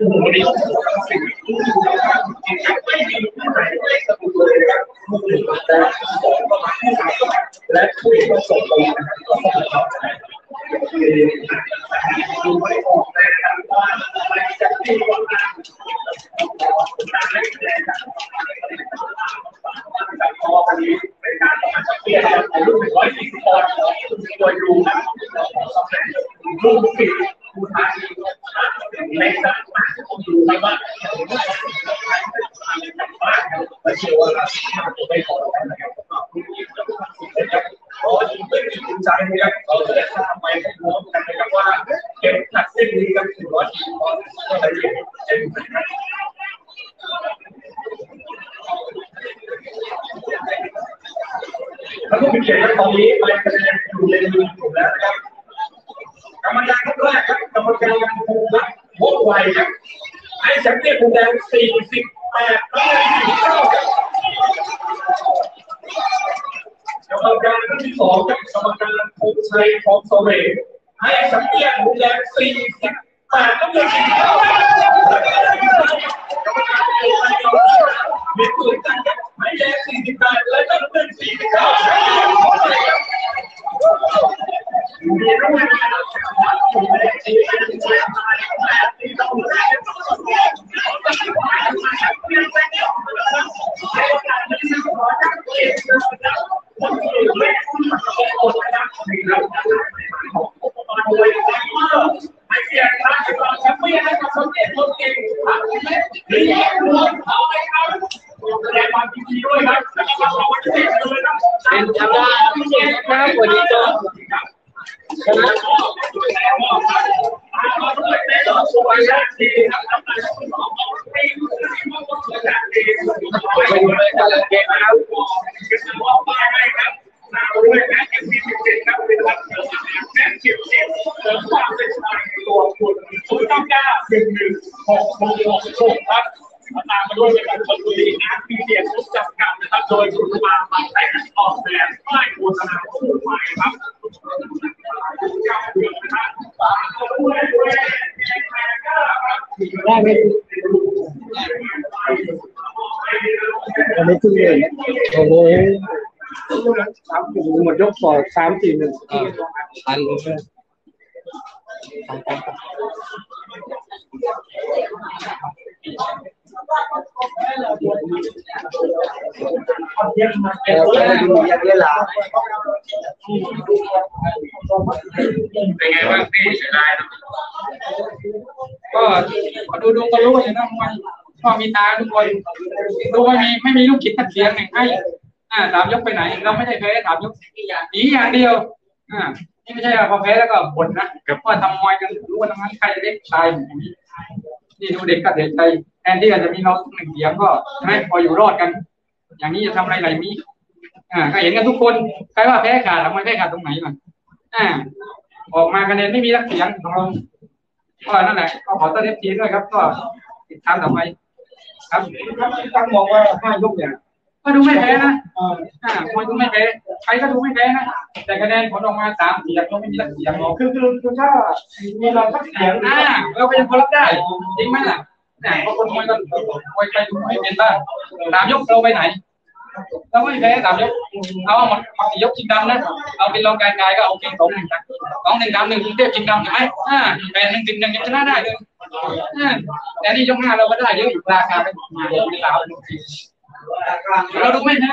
วันนี้สิ่งที่ไม่มีผู้ใดไม่สมุเลยนะครับและผู้ประสบภัยก็สมุคือดูไม่ออกนะครับว่าอะไรจะที่ว่าการเล่นแรงจากพอวันนี้เป็นการเปลี่ยนในรุ่นหนึ่งร้อยสี่สิบปอนด์ตัวยูนะรุ่นปิ mais econômica, né? agora é uma segunda que lógico que pode ser o que é? Já falei, vai fazer um de problema. Calma aí, calma aí, calma aí, calma aí, aí, calma aí, calma aí, calma aí, calma สองครับกรรมการภูมิชัยทองโซเรไอ้แชมป์เปี้ยนภูมิแดงสี่สิบแปดและสี่สิบเก้าครับกรรมการภูมิชัยทองโซเรมีปืนกันไอ้แดงสี่สิบแปดและก็เป็นสี่สิบเก้ามีรุ่นอยู่ในทีมที่ใช้ที่ต้องใช้ไอ้เสียงทางเราแชมเปี้ยนให้กับคนเก่งคนเก่งหรือแย่รวมเอาไปเอาแสดงความยินดีด้วยครับแล้วก็ขอบคุณที่เลยนะ เป็นทางด้านนะครับวันนี้ก็ชนะเป็นไปตามเกมนะครับ หนึ่งหนึ่งหกหกหกหกครับตามมาด้วยเป็นชนบุรีนะมีเสียงทุกจำกัดนะครับโดยคุณมาแต่ออกแบบป้ายโฆษณาคู่ใหม่ครับได้ไหมอันนี้คือเลยโอ้โหสามสี่หมดยกสองสามสี่หนึ่งพันเลย แล้วก็ดูยังเวลาเป็นไงบ้างพี่เสียดายนะก็ดูดูก็รู้อยู่นะมันก็มีตาทุกคนดูไม่มีไม่มีลูกคิดทักเสียงหนึ่งให้อ่าถามยกไปไหน เราไม่ได้แพ้ถามยกหนีอย่างเดียวอ่า นี่ไม่ใช่ว่าพอแพ้แล้วก็บ่นนะว่าทำมวยกันรู้ว่าทำงั้นใครจะเล็กชายอย่างนี้นี่ดูเด็กก็เสียใจแทนที่อาจจะมีเราหนึ่งเสียงก็ใช่ไหมพออยู่รอดกัน อย่างนี้จะทำอะไรไหนมีอ่าก็เห็นกันทุกคนใครว่าแพ้ขาดทำไมแพ้ขาดตรงไหนมันอ่าออกมาคะแนนไม่มีรักเสียงของเราก็นั่นแหละก็ขอต้อนรับทีด้วยครับ ก็ติดตามต่อไปครับตั้งมองว่าห้ายกเนี่ย ก็ดูไม่แพ้นะอ่าคนดูไม่แพ้ใครก็ดูไม่แพ้นะ แต่คะแนนผลออกมาสามเสียงก็ไม่มีรักเสียงหรอกคือคือคือถ้ามีเราทักเสียงอ่าเราเป็นคนรับได้จริงไหมล่ะเนี่ยเพราะคนมวยก็มวยใครดูไม่เป็นบ้างสามยกเราไปไหนเราไม่แพ้สามยกเอาหมดหมดสี่ยกชิงดำนะเอาเป็นรองการกายก็เอาเพียงสองหนึ่งนะสองหนึ่งดำหนึ่งกรุงเทพชิงดำใช่ไหมอ่าแปดหนึ่งสิบหนึ่งยังชนะได้เลยอ่าแต่นี่ยกห้าเราก็ได้เยอะอยู่ราคาเป็นมาเยอะในลาวเเราดูไม่แพ้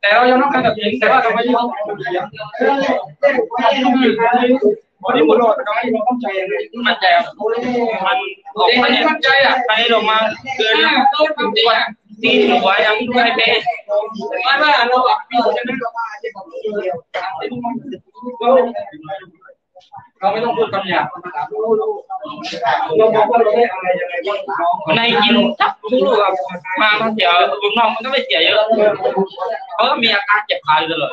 แต่เรายังต้องการกับเองแต่ว่าทำไม่ยังวันนี้หมดโลดทำไมเราต้องใจมันใจมันเด็กมันมั่นใจอะไปลงมาเกินเกินความจริงอะที่หัวยังไม่เป๊ะไม่ว่าเราอะมีชนะเราไม่ต้องพูดคำหยาบ เรามองว่าเราได้อะไรยังไงบ้างน้องในยินทับทุกลูกครับมามันเสียลูกน้องมันก็ไม่เสียเยอะเขาก็มีอาการเจ็บขาอยู่ตลอด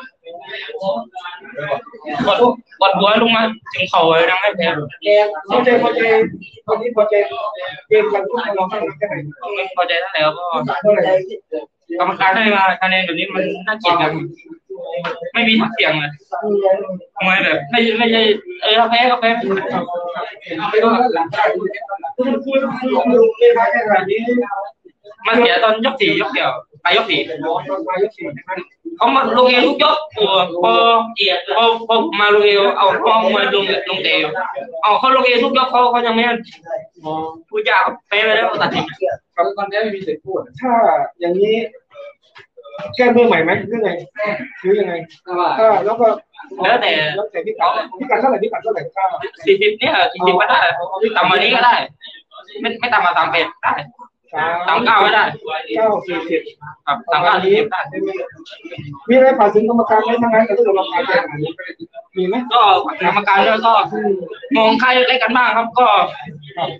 กดกดหัวลงมาถึงเข่าเลยนะไม่แพ้พอใจพอใจตอนนี้พอใจเกมการทุกคนเราไม่รักแค่ไหนไม่พอใจเท่าไหร่ก็เท่าไหร่กรรมการให้มาคะแนนแบบนี้มันน่าเกลียดกัน ไม่มีทักเสียงเลยทำไมแบบไม่ไม่ใช่เออแพ้ก็แพ้ไปดูหลังได้ดูหลังมันเสียตอนยกสี่ยกเดียวไปยกสี่เขามาลงเอวทุกยกตัวพอพอพอมาลงเอวเอาพอมาลงลงเอวเอาเขาลงเอวทุกยกเขาเขายังไม่ผู้ยาวไปไปแล้วตัดสินครับตอนนี้ไม่มีสิทธิ์พูดถ้าอย่างนี้ แก้มือใหม่ไหมหรือไงหรือยังไงถ้าว่าถ้าแล้วก็แล้วแต่แล้วแต่พี่กัดพี่กัดเท่าไหร่พี่กัดเท่าไหร่ถ้าสี่สิบเนี่ยสี่สิบก็ได้ต่ำกว่านี้ก็ได้ ไม่ไม่ต่ำกว่าสามเป็ดได้สามเก้าไม่ได้เก้าสี่สิบครับสามเก้าสี่สิบได้มีอะไรฝากถึงกรรมการไหมทางนั้นกับทุกกรรมการแบบนี้มีไหมก็กรรมการด้วยก็มองใครเล็กกันบ้างครับ ก็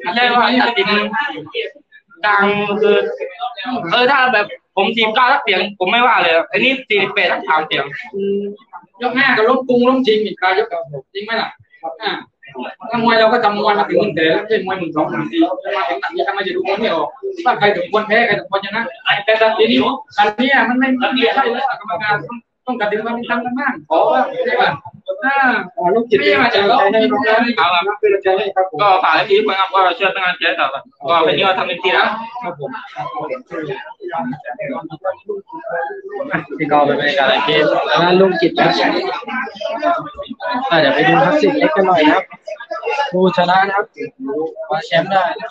ไม่ใช่ว่าตัดสิน กลางคือ เออถ้าแบบผมสี่เก้าทักเสียง ผมไม่ว่าเลยอันนี้สี่แปดทักสามเสียงยกห้าก็ล้มกรุงล้มจริงอีกการยกกับจริงไหมล่ะอ่าถ้ามวยเราก็จำมวยมาถึงหนึ่งแต่แล้วไม่ใช่มวยหนึ่งสองหนึ่งสี่มาถึงหนักนี้ทำไมจะดูคนไม่ออกว่าใครถึงคนแพ้ใครถึงคนชนะแต่ตัดสินอันนี้มันไม่ไม่ใช่แล้วกรรมการ ต้องตัดสินความเป็นธรรมกันบ้างขอว่าใช่ป่ะอ่าอ่าลูกจิตเป็นกำลังใจให้น้องนะเป็นกำลังใจให้ครับผมก็ฝากให้ทีมงานก็ช่วยเป็นกำลังใจต่อไปก็เป็นยอดทำเต็มที่แล้วครับผมที่ก็เป็นบรรยากาศในเกมงานลุงกิจนะอะเดี๋ยวไปดูทักษิณเล็กกันหน่อยครับผู้ชนะนะครับคว้าแชมป์ได้นะ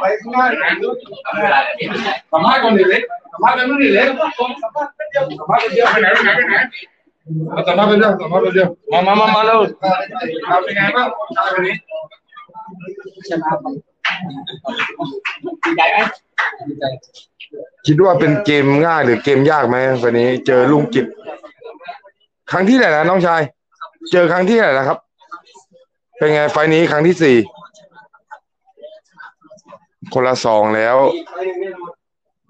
ไปข้างหน้าสัมภาษณ์คนอื่นเลยสัมภาษณ์กันคนอื่นเลยสัมภาษณ์เดียวสัมภาษณ์เดียวไปไหนไปไหนไปไหนสัมภาษณ์เป็นเรื่องสัมภาษณ์เป็นเรื่องมามามามาเร็วเป็นไงบ้างวันนี้คิดว่าเป็นเกมง่ายหรือเกมยากไหมวันนี้เจอลุงกิจ ครั้งที่ไหนนะน้องชาย เจอครั้งที่ไหนนะครับ เป็นไงไฟนี้ครั้งที่สี่คนละสองแล้ว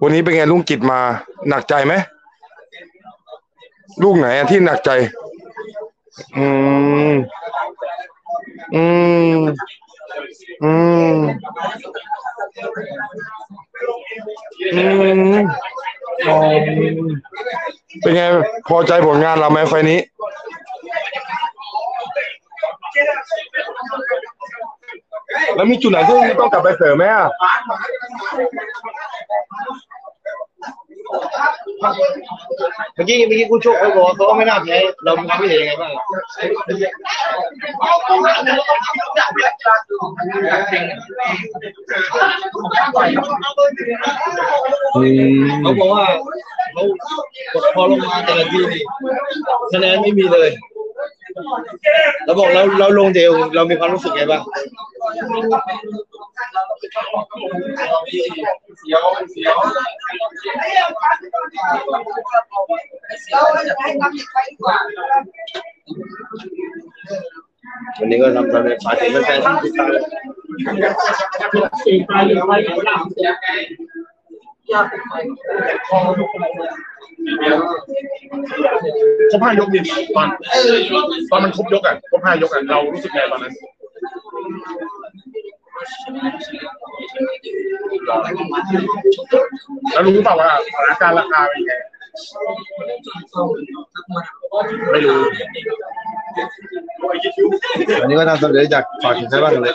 วันนี้เป็นไงลุงกิจมาหนักใจไหมลูกไหนที่หนักใจ อืม อืม อืม อืมอ๋อเป็นไง พ อใจผลงานเราไหมไฟล์นี้ แล้วมีจุดไหนที่ต้องกลับไปเสริมไหมอะเมื่อกี้เมื่อกี้กูโชคเขาบอกว่าเขาก็ไม่น่าแพ้เรามีความคิดเห็นยังไงบ้างเขาบอกว่า เขากดคอลงมาแต่ละทีนี่คะแนนไม่มีเลยเราบอกเราเราลงเดียวเรามีความรู้สึกไงบ้างวันนี้ก็ทำสำเร็จฝากถึงแฟนที่ติดตาม ครบห้ายกนี่ตอนตอนมันครบยกอะครบห้ายกอะเรารู้สึกไงตอนนั้นแล้วรู้เปล่าว่าสถานการณ์ราคาเป็นไงไม่รู้วันนี้ก็ทำสำเร็จจากฝากถึงใครบ้างเลย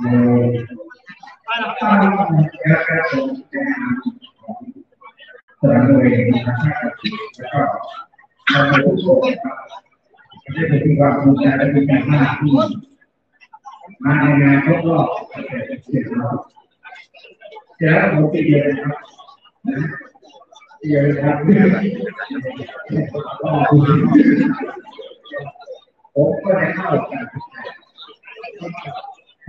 ได้ปฏิบัติบูชาได้เป็นการหน้าที่มาในงานครบรอบเสร็จแล้วเสร็จแล้วผมจะเรียนนะครับเรียนนะครับ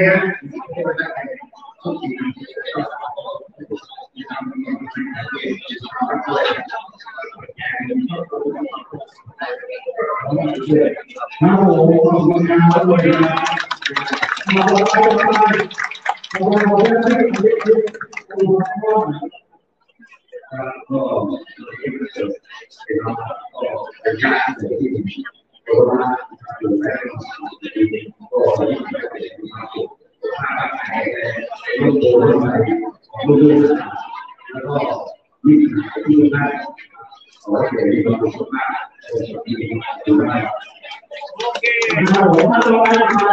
ก็บ โอกาสแต่วันที่ได้ขอขอกาแล้วโลกมีการทุกคนที่เป็นราชการทำมาจะทำให้คนเดียวามสุขมาได้เรียนคนใจต้องดีดีดีตั้งให้ทุกทีโอ้โหขอบคุณมากเลยนขอบคุณมากขอบคุณมากขอบคุณมากก็เป็นเป็นญาติที่เพราะว่าอยู่ในก็ลูกโตมาลูกแล้วก็นี่คือที่